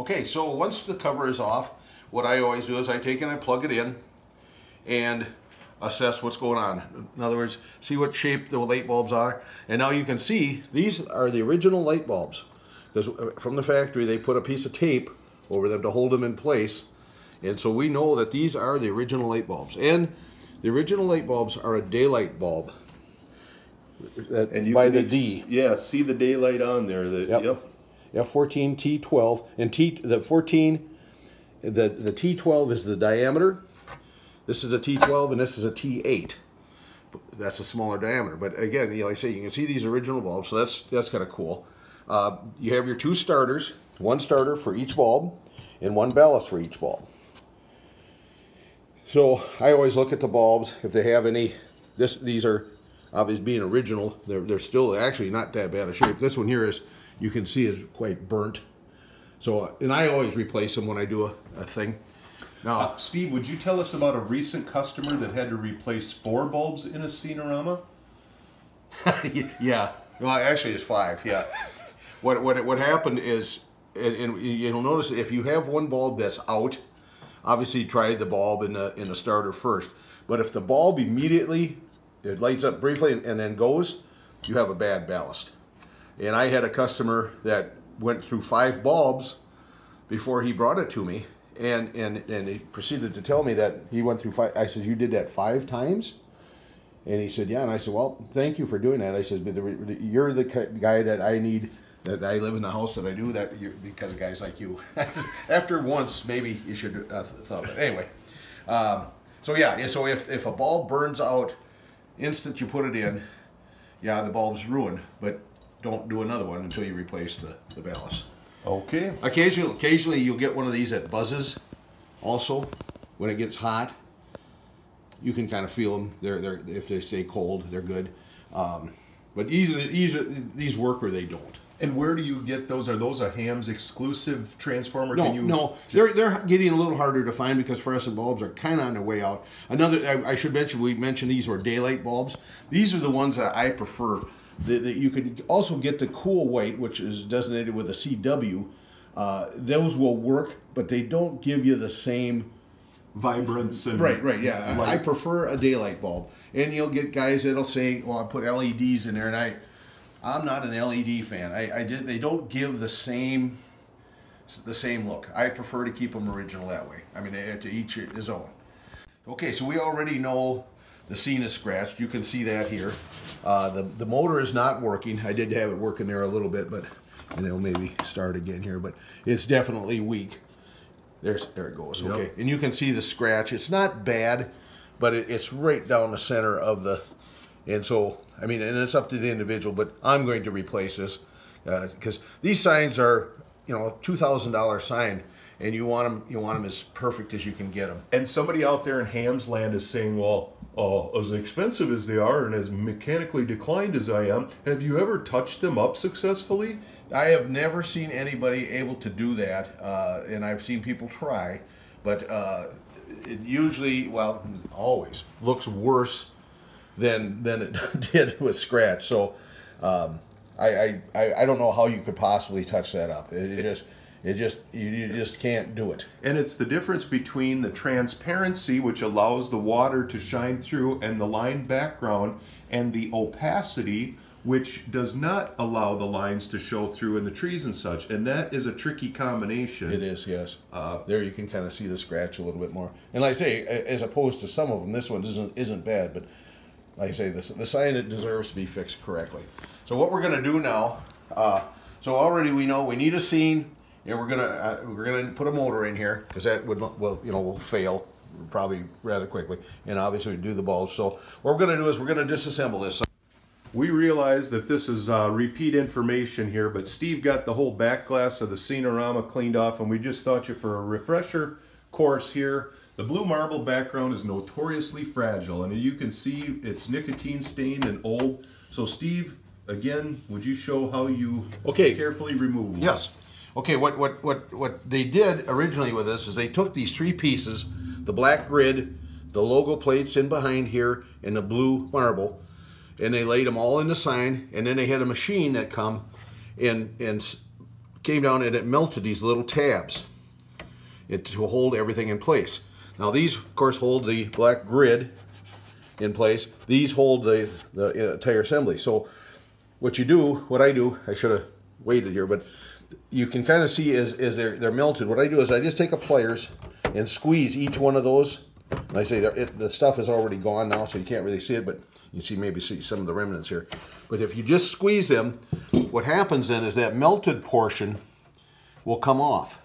Okay, so once the cover is off, what I always do is I take and I plug it in and assess what's going on. In other words, see what shape the light bulbs are. And now you can see these are the original light bulbs. Because uh, from the factory, they put a piece of tape over them to hold them in place. And so we know that these are the original light bulbs. And the original light bulbs are a daylight bulb. That, And you by the D. Yeah, see the daylight on there. The, Yep. yep. F14 T12 and T the 14 the the T12 is the diameter. This is a T12 and this is a T8. That's a smaller diameter, but again, you know, like I say, you can see these original bulbs, so that's that's kind of cool. Uh, you have your two starters, one starter for each bulb, and one ballast for each bulb. So I always look at the bulbs if they have any. This these are obviously being original. They're they're still actually not that bad a shape. This one here is you can see is quite burnt. So and I always replace them when I do a, a thing. Now Uh, Steve, would you tell us about a recent customer that had to replace four bulbs in a Scenorama? yeah. Well, actually, it's five. Yeah. What what what happened is, and, and you'll notice if you have one bulb that's out, obviously try the bulb in the in the starter first. But if the bulb immediately it lights up briefly and, and then goes, you have a bad ballast. And I had a customer that went through five bulbs before he brought it to me, and and and he proceeded to tell me that he went through five. I said, "You did that five times." And he said, "Yeah." And I said, "Well, thank you for doing that." I said, "But the, you're the guy that I need. That I live in the house that I do that you, because of guys like you. After once, maybe you should uh, thought. But anyway, um, so yeah. yeah, So if if a bulb burns out, instant you put it in, yeah, the bulb's ruined. But don't do another one until you replace the the ballast. Okay. Occasionally, occasionally you'll get one of these that buzzes. Also, when it gets hot, you can kind of feel them. They're they're if they stay cold, they're good. Um, but either either these work or they don't. And where do you get those? Are those a Hamm's exclusive transformer? No, Can you no, they're they're getting a little harder to find because fluorescent bulbs are kind of on their way out. Another, I, I should mention, we mentioned these were daylight bulbs. These are the ones that I prefer. That, you could also get the cool white, which is designated with a CW. Uh, those will work, but they don't give you the same. vibrance and Right, right, yeah. I, I prefer a daylight bulb, and you'll get guys that'll say, "Well, I put LEDs in there," and I, I'm not an LED fan. I, I did. They don't give the same, the same look. I prefer to keep them original that way. I mean, to each his own. Okay, so we already know the scene is scratched. You can see that here. Uh, the the motor is not working. I did have it working there a little bit, but and it'll maybe start again here. But it's definitely weak. There's there it goes. Yep. Okay, and you can see the scratch. It's not bad, but it, it's right down the center of the. And so I mean, and it's up to the individual. But I'm going to replace this because these signs are you know two thousand dollar sign, and you want them you want them as perfect as you can get them. And somebody out there in Hamm's land is saying, well, uh, as expensive as they are and as mechanically declined as I am, have you ever touched them up successfully? I have never seen anybody able to do that, uh, and I've seen people try, but uh, it usually, well, always looks worse than than it did with scratch. So um, I, I I don't know how you could possibly touch that up. It, it just it just you, you just can't do it. And it's the difference between the transparency, which allows the water to shine through, and the line background, and the opacity, which does not allow the lines to show through in the trees and such. And that is a tricky combination. It is, yes. Uh, there you can kind of see the scratch a little bit more. And like I say, as opposed to some of them, this one isn't isn't bad. But like I say, the the sign it deserves to be fixed correctly. So what we're gonna do now? Uh, so already we know we need a scene, and we're gonna uh, we're gonna put a motor in here because that would well you know will fail probably rather quickly, and obviously we do the bulbs. So what we're gonna do is we're gonna disassemble this. We realize that this is uh, repeat information here, but Steve got the whole back glass of the Scenorama cleaned off, and we just thought you for a refresher course here. The blue marble background is notoriously fragile, and you can see it's nicotine stained and old. So, Steve, again, would you show how you Okay. carefully remove? one? Yes. Okay, what, what, what, what they did originally with this is they took these three pieces, the black grid, the logo plates in behind here, and the blue marble, and they laid them all in the sign, and then they had a machine that come and, and came down and it melted these little tabs it, to hold everything in place. Now these, of course, hold the black grid in place. These hold the, the uh, entire assembly. So what you do, what I do, I should have waited here, but you can kind of see as, as they're, they're melted. What I do is I just take a pliers and squeeze each one of those. And I say it, the stuff is already gone now, so you can't really see it, but you see maybe see some of the remnants here. But if you just squeeze them, what happens then is that melted portion will come off,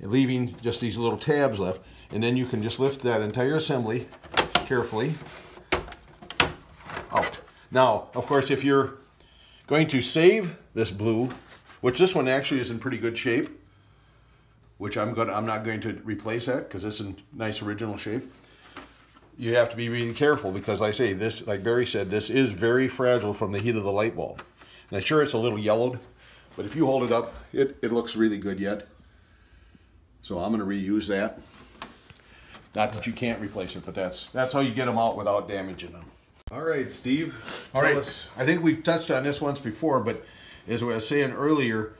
leaving just these little tabs left. And then you can just lift that entire assembly carefully out. Now, of course, if you're going to save this blue, which this one actually is in pretty good shape, which I'm going I'm not going to replace that because it's in nice original shape. You have to be really careful because like I say this, like Barry said, this is very fragile from the heat of the light bulb. And I'm sure it's a little yellowed, but if you hold it up, it, it looks really good yet. So I'm going to reuse that. Not that you can't replace it, but that's that's how you get them out without damaging them. All right, Steve. All right. Us. I think we've touched on this once before, but as I was saying earlier,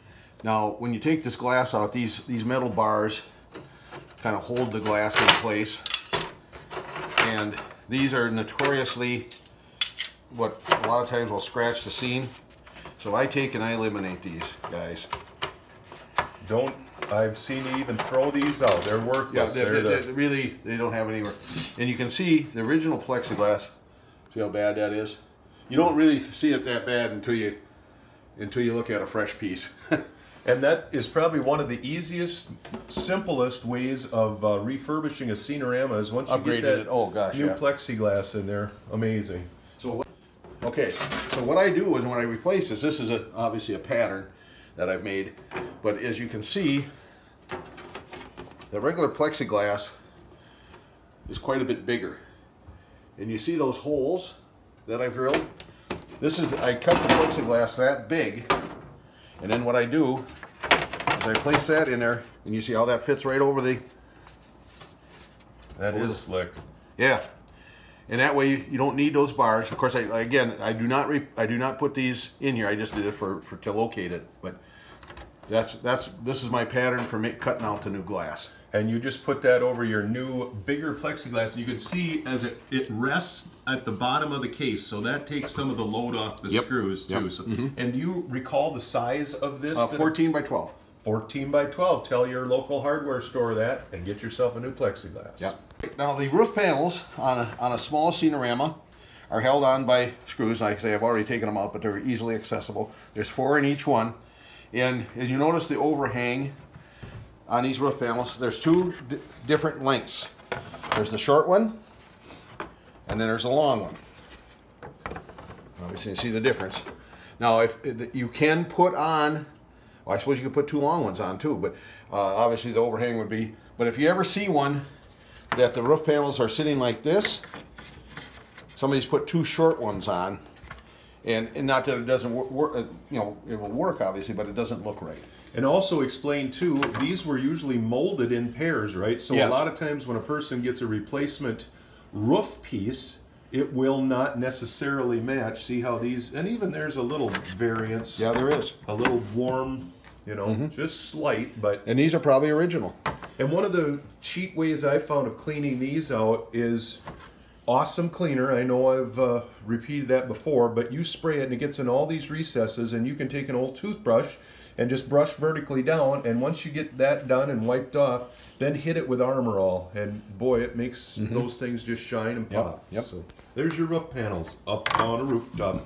now when you take this glass out, these these metal bars kind of hold the glass in place, and these are notoriously what a lot of times will scratch the scene. So I take and I eliminate these guys. Don't I've seen you even throw these out. They're worthless. Yeah, they're, they're, they're really, they don't have anywhere. And you can see the original plexiglass. See how bad that is? You don't really see it that bad until you until you look at a fresh piece. and that is probably one of the easiest, simplest ways of uh, refurbishing a Scenorama is once you Upgraded get that it. Oh, gosh, new yeah. plexiglass in there. Amazing. So, okay, so what I do is when I replace this, this is a, obviously a pattern that I've made, but as you can see, the regular plexiglass is quite a bit bigger. And you see those holes that I've drilled? This is, I cut the plexiglass that big, and then what I do is I place that in there, and you see how that fits right over the... That over is slick. Yeah. And that way you don't need those bars. Of course, I again, I do not re, I do not put these in here. I just did it for, for to locate it. But that's that's this is my pattern for me, cutting out the new glass and you just put that over your new bigger plexiglass and you can see as it, it rests at the bottom of the case so that takes some of the load off the yep. screws too yep. so, mm -hmm. and do you recall the size of this uh, 14 by 12 14 by 12 tell your local hardware store that and get yourself a new plexiglass yep. now the roof panels on a, on a small Scenorama are held on by screws like I say I've already taken them out but they're easily accessible there's four in each one and as you notice the overhang on these roof panels, there's two different lengths. There's the short one, and then there's the long one. Obviously, you see the difference. Now, if you can put on, well, I suppose you could put two long ones on too, but uh, obviously the overhang would be, but if you ever see one that the roof panels are sitting like this, somebody's put two short ones on, and, and not that it doesn't work, uh, you know, it will work obviously, but it doesn't look right. And also explain too, these were usually molded in pairs, right? So yes. a lot of times when a person gets a replacement roof piece, it will not necessarily match. See how these, and even there's a little variance. Yeah, there is. A little warm, you know, mm -hmm. just slight, but. And these are probably original. And one of the cheap ways I found of cleaning these out is awesome cleaner. I know I've uh, repeated that before, but you spray it and it gets in all these recesses and you can take an old toothbrush and just brush vertically down. And once you get that done and wiped off, then hit it with Armor All. And boy, it makes mm -hmm. those things just shine and pop. Yep. yep. So there's your roof panels up on a rooftop.